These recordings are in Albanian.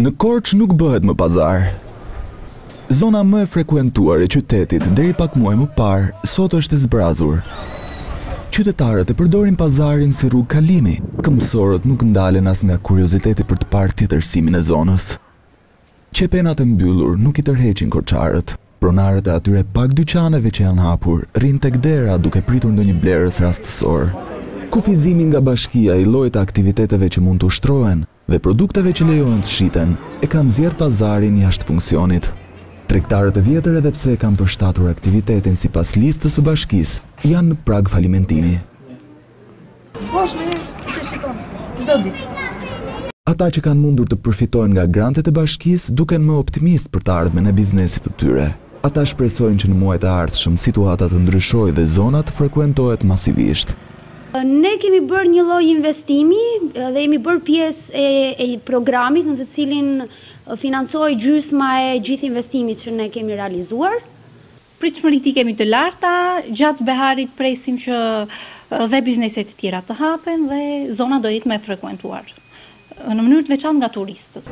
Në Korçë nuk bëhet më pazar. Zona më e frekuentuar e qytetit deri pak muaj më parë, sot është e zbrazur. Qytetarët e përdorin pazarin si rrugë kalimi, këmbësorët nuk ndalen as nga kurioziteti për të parë tjetërsimin e zonës. Qepenat e mbyllur nuk i tërheqin korçarët. Pronarët e atyre pak dyqaneve që janë hapur, rrinë tek dera duke pritur ndonjë blerës rastësor. Kufizimi nga bashkia i llojit të aktiviteteve që mund të ushtrohen dhe produkteve që lejohen të shiten, e kanë nxjerrë pazarin jashtë funksionit. Tregtarët e vjetër edhe pse e kanë përshtatur aktivitetin sipas listës së bashkisë, janë në prag falimentimi. Bosh me si të shikon çdo ditë. Ata që kanë mundur të përfitojnë nga grantet e bashkisë duken më optimistë për të ardhmen e biznesit të tyre. Ata shpresojnë që në muajt e ardhshëm situata të ndryshojë dhe zona të frekuentohet masivisht. Ne kemi bërë një lloj investimi dhe jemi bërë pjesë e programit në të cilin financohej gjysma e gjithë investimit që ne kemi realizuar. Pritshmëritë i kemi të larta, gjatë beharit presim që dhe biznese të tjera të hapen dhe zona do jetë më e frekuentuar, në mënyrë të veçantë nga turistët.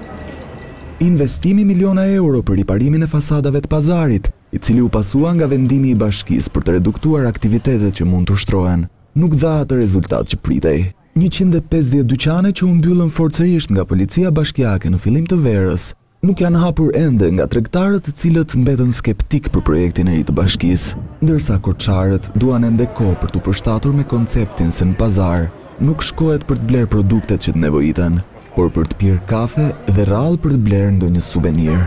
Investimi miliona euro për riparimin e fasadave të pazarit, i cili u pasua nga vendimi i bashkisë për të reduktuar aktivitetet që mund të ushtrohen, nuk dha atë rezultat që pritej. Njëqind e pesëdhjetë dyqane që u mbyllën forcërisht nga policia bashkiake në fillim të verës, nuk janë hapur ende nga tregtarët të cilët mbeten skeptikë për projektin e ri të bashkisë, ndërsa korçarët duan ende kohë për t'u përshtatur me konceptin se në pazar nuk shkohet për të blerë produktet që të nevojiten, por për të pirë kafe dhe rrallë për të blerë ndonjë suvenir.